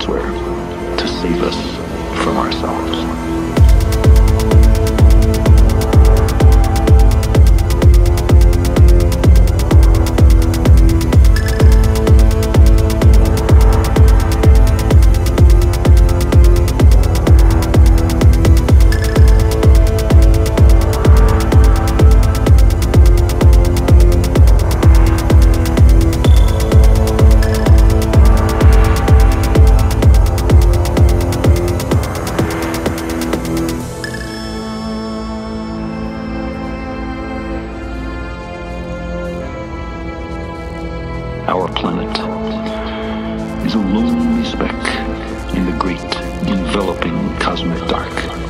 elsewhere to save us from ourselves. our planet, is a lonely speck in the great enveloping cosmic dark.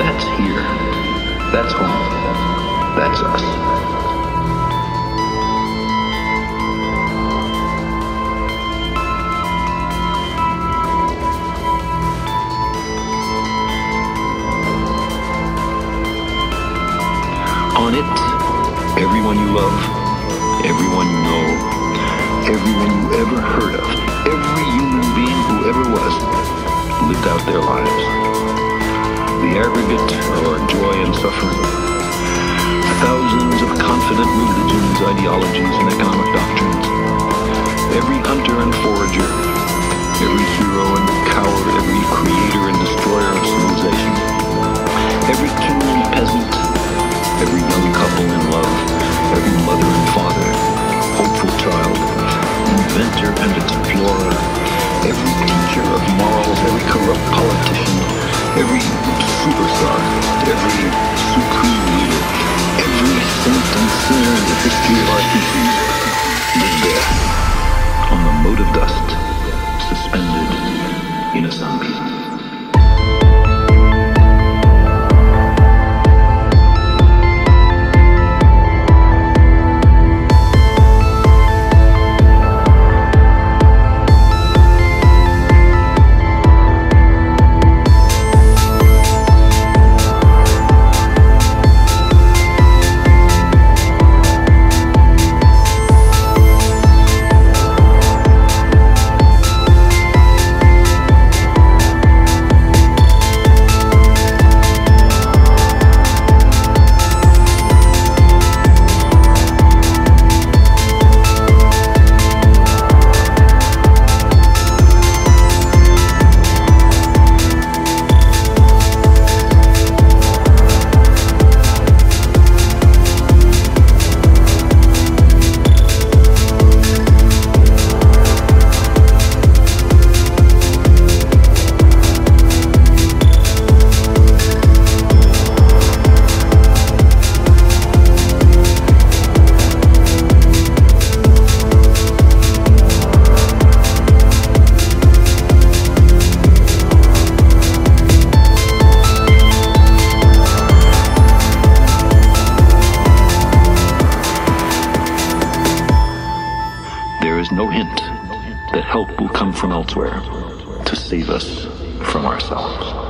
That's here. That's home. That's us. On it, everyone you love, everyone you know, everyone you ever heard of every human being who ever was lived out their lives. The aggregate of our joy and suffering. Thousands of confident religions, ideologies, and economic doctrines. Every hunter and forager. Every hero and coward. Every creator and destroyer of civilization. Every king and peasant. Every young couple in love. Every mother and father. Hopeful child inventor and explorer, every teacher of morals, every corrupt every superstar, every supreme leader, every saint and sinner in the history of our species is there, on the mote of dust, Help will come from elsewhere to save us from ourselves.